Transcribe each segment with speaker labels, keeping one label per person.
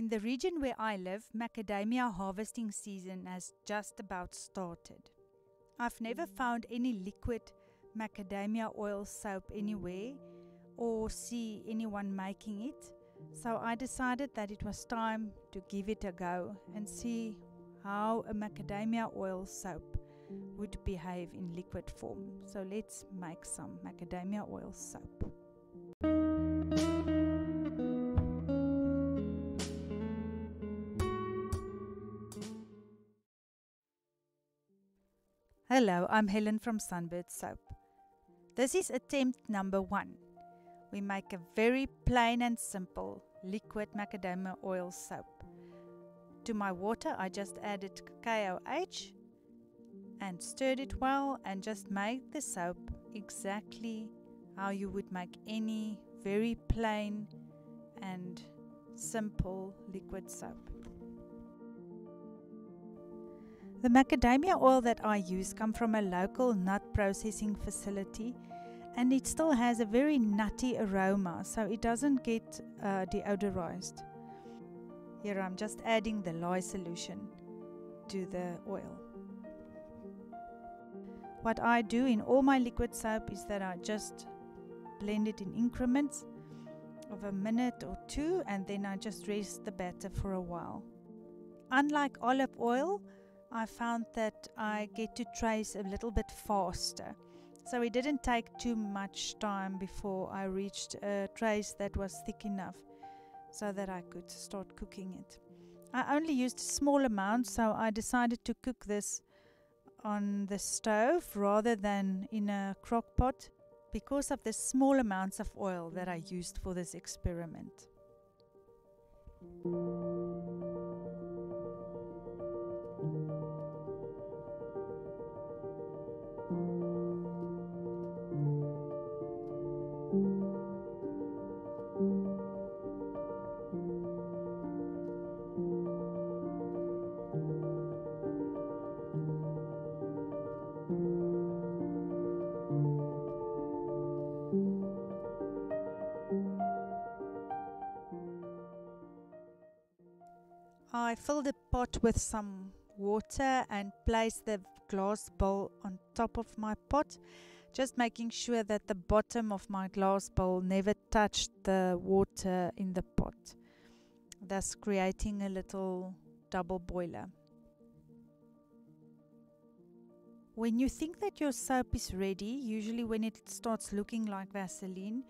Speaker 1: In the region where I live, macadamia harvesting season has just about started. I've never found any liquid macadamia oil soap anywhere or see anyone making it, so I decided that it was time to give it a go and see how a macadamia oil soap would behave in liquid form. So let's make some macadamia oil soap. Hello, I'm Helen from Sunbird Soap. This is attempt number one. We make a very plain and simple liquid macadamia oil soap. To my water, I just added KOH and stirred it well and just made the soap exactly how you would make any very plain and simple liquid soap. The macadamia oil that I use come from a local nut processing facility and it still has a very nutty aroma so it doesn't get uh, deodorized. Here I'm just adding the lye solution to the oil. What I do in all my liquid soap is that I just blend it in increments of a minute or two and then I just rest the batter for a while. Unlike olive oil, I found that I get to trace a little bit faster. So it didn't take too much time before I reached a trace that was thick enough so that I could start cooking it. I only used a small amount, so I decided to cook this on the stove rather than in a crock pot because of the small amounts of oil that I used for this experiment. I fill the pot with some water and place the glass bowl on top of my pot, just making sure that the bottom of my glass bowl never touched the water in the pot, thus creating a little double boiler. When you think that your soap is ready, usually when it starts looking like Vaseline,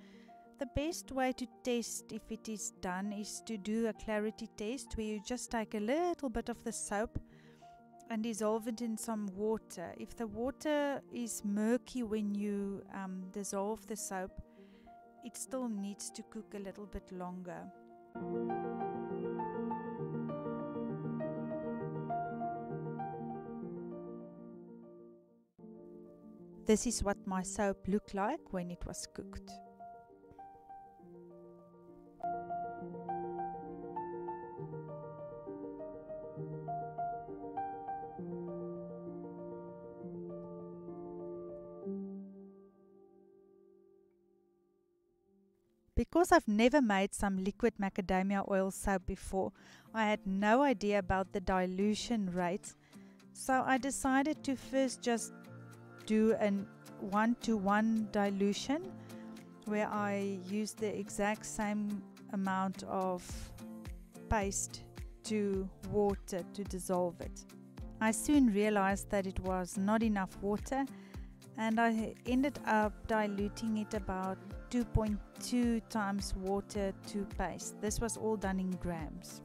Speaker 1: the best way to test if it is done is to do a clarity test where you just take a little bit of the soap and dissolve it in some water. If the water is murky when you um, dissolve the soap, it still needs to cook a little bit longer. This is what my soap looked like when it was cooked. Because I've never made some liquid macadamia oil soap before, I had no idea about the dilution rates. So I decided to first just do a one to one dilution where I use the exact same amount of paste to water to dissolve it. I soon realized that it was not enough water and I ended up diluting it about 2.2 times water to paste. This was all done in grams.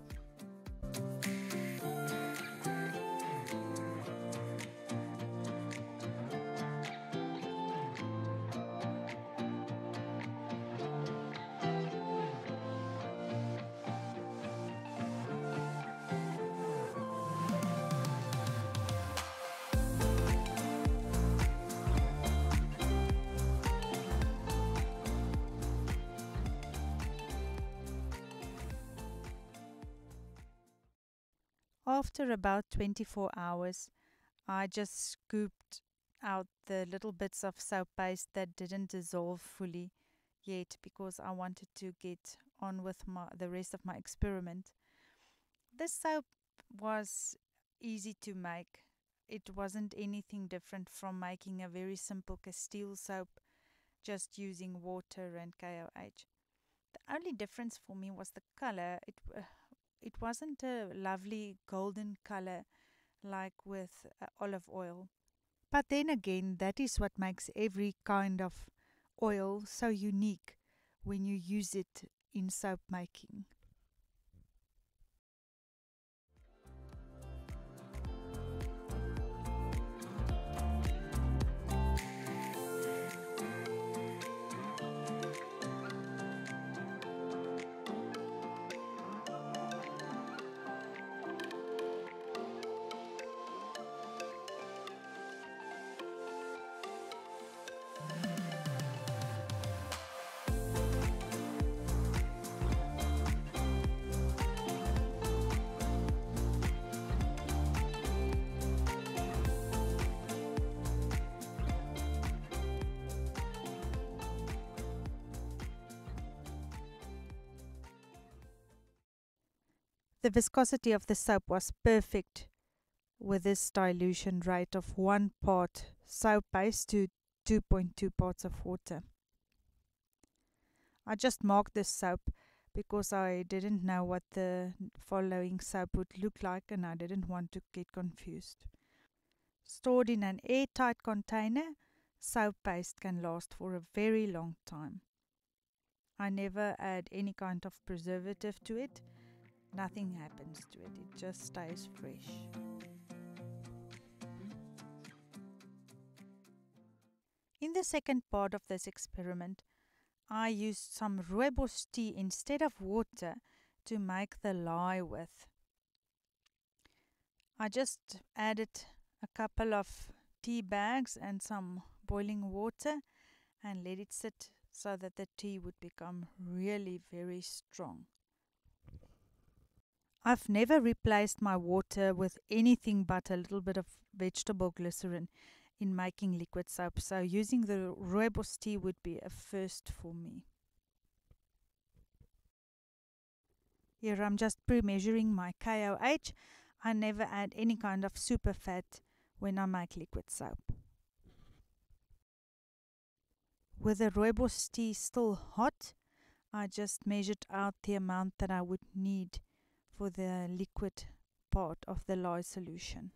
Speaker 1: After about 24 hours, I just scooped out the little bits of soap paste that didn't dissolve fully yet because I wanted to get on with my, the rest of my experiment. This soap was easy to make. It wasn't anything different from making a very simple Castile soap, just using water and KOH. The only difference for me was the color. It uh, it wasn't a lovely golden color like with uh, olive oil. But then again, that is what makes every kind of oil so unique when you use it in soap making. The viscosity of the soap was perfect with this dilution rate of 1 part soap base to 2.2 parts of water. I just marked this soap because I didn't know what the following soap would look like and I didn't want to get confused. Stored in an airtight container, soap paste can last for a very long time. I never add any kind of preservative to it Nothing happens to it, it just stays fresh. In the second part of this experiment, I used some rooibos tea instead of water to make the lye with. I just added a couple of tea bags and some boiling water and let it sit so that the tea would become really very strong. I've never replaced my water with anything but a little bit of vegetable glycerin in making liquid soap, so using the rooibos tea would be a first for me. Here I'm just pre-measuring my KOH. I never add any kind of super fat when I make liquid soap. With the rooibos tea still hot, I just measured out the amount that I would need for the liquid part of the lye solution.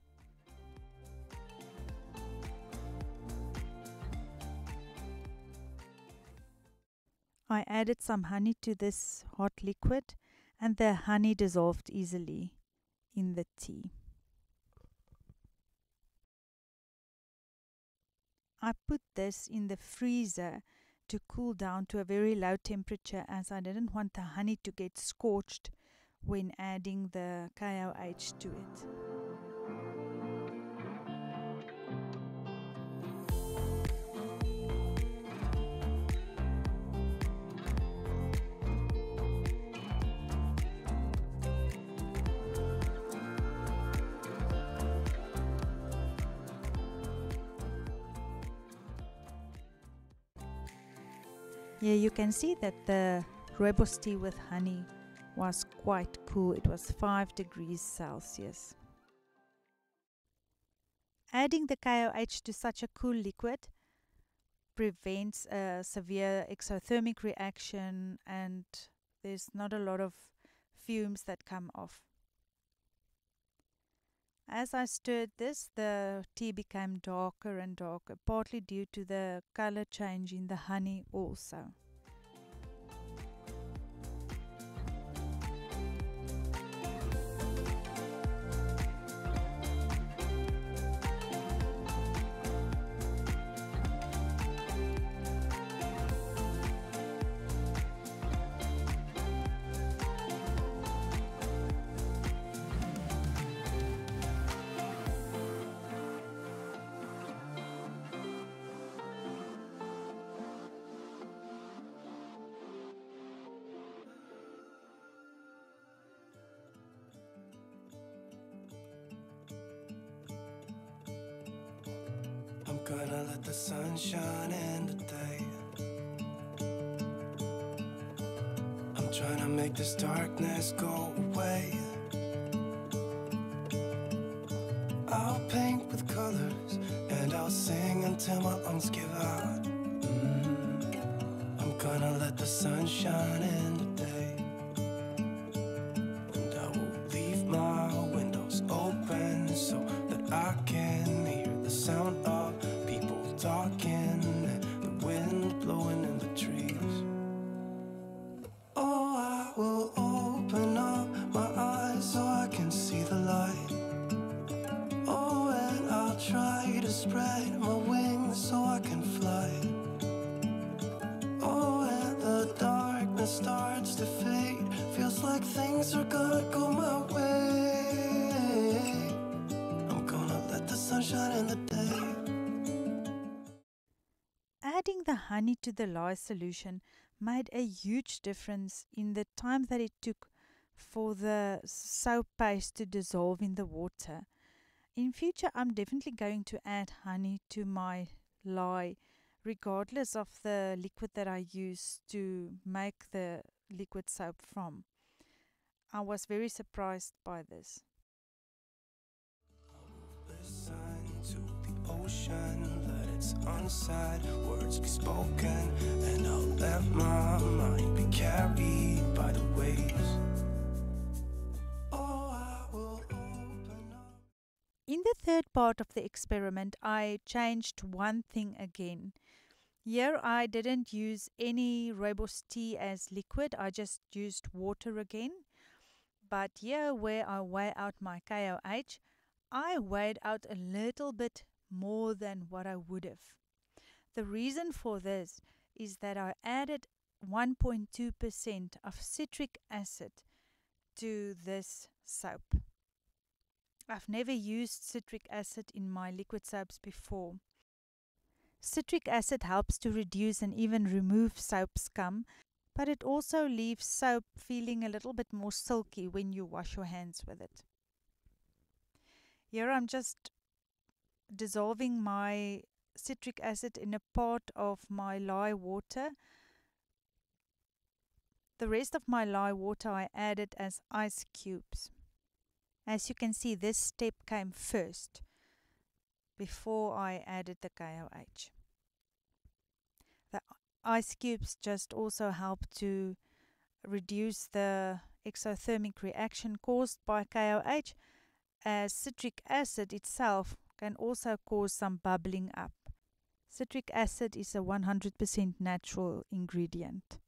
Speaker 1: I added some honey to this hot liquid and the honey dissolved easily in the tea. I put this in the freezer to cool down to a very low temperature as I didn't want the honey to get scorched when adding the KOH to it. Here you can see that the rooibos tea with honey was quite cool. It was 5 degrees Celsius. Adding the KOH to such a cool liquid prevents a severe exothermic reaction and there's not a lot of fumes that come off. As I stirred this, the tea became darker and darker, partly due to the color change in the honey also.
Speaker 2: the sunshine and the day. I'm trying to make this darkness go away. I'll paint with colors and I'll sing until my lungs give out. Mm. I'm gonna let the sun shine in.
Speaker 1: Honey to the lye solution made a huge difference in the time that it took for the soap paste to dissolve in the water. In future, I'm definitely going to add honey to my lye, regardless of the liquid that I use to make the liquid soap from. I was very surprised by this.
Speaker 2: Unsaid words spoken, and I'll let my mind be carried by the waves. Oh.
Speaker 1: In the third part of the experiment, I changed one thing again. Here, I didn't use any rooibos tea as liquid, I just used water again. But here, where I weigh out my KOH, I weighed out a little bit more than what I would have. The reason for this is that I added 1.2% of citric acid to this soap. I've never used citric acid in my liquid soaps before. Citric acid helps to reduce and even remove soap scum, but it also leaves soap feeling a little bit more silky when you wash your hands with it. Here I'm just dissolving my citric acid in a part of my lye water. The rest of my lye water I added as ice cubes. As you can see, this step came first before I added the KOH. The ice cubes just also help to reduce the exothermic reaction caused by KOH, as citric acid itself can also cause some bubbling up. Citric acid is a 100% natural ingredient.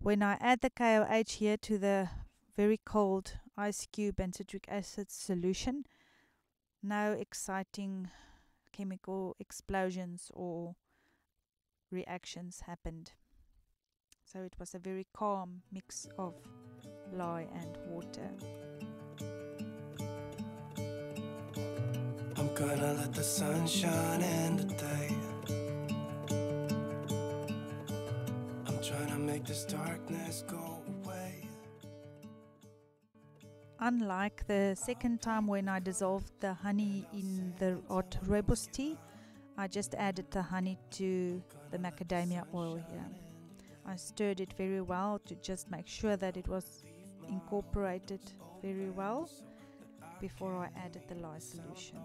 Speaker 1: When I add the KOH here to the very cold ice cube and citric acid solution, no exciting chemical explosions or reactions happened. So it was a very calm mix of lye and water.
Speaker 2: Gonna let the sun shine in today. I'm trying to make this darkness go away.
Speaker 1: Unlike the second time when I dissolved the honey in the hot rooibos tea, I just added the honey to the macadamia oil here. I stirred it very well to just make sure that it was incorporated very well before I added the lye solution.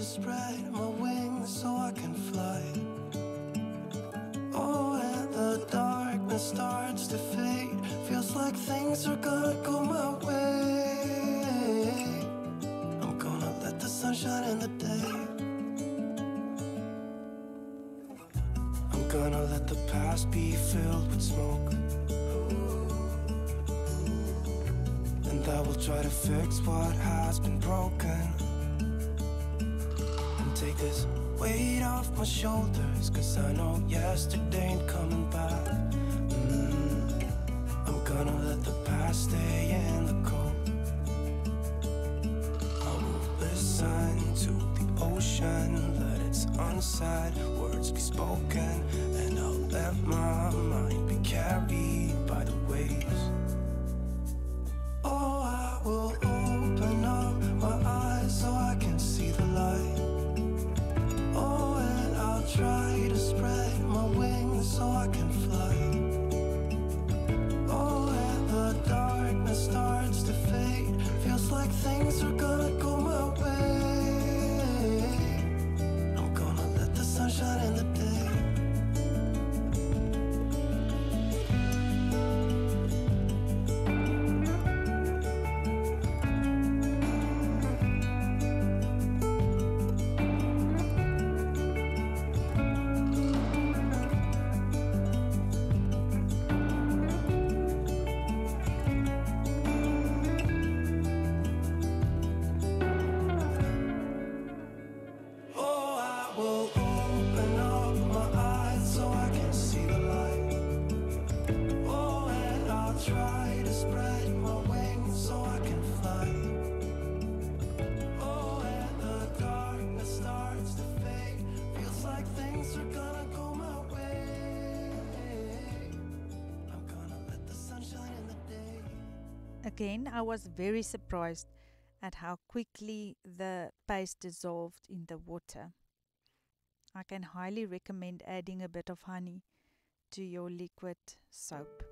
Speaker 2: To spread my wings so I can fly. Oh, and the darkness starts to fade. Feels like things are gonna go my way. I'm gonna let the sun shine in the day. I'm gonna let the past be filled with smoke. And I will try to fix what has been broken. Take this weight off my shoulders. Cause I know yesterday ain't coming back. Mm, I'm gonna let the past stay in the cold. I will listen to the ocean, let its unsaid words be spoken, and I'll let my mind be carried
Speaker 1: Again, I was very surprised at how quickly the paste dissolved in the water. I can highly recommend adding a bit of honey to your liquid soap.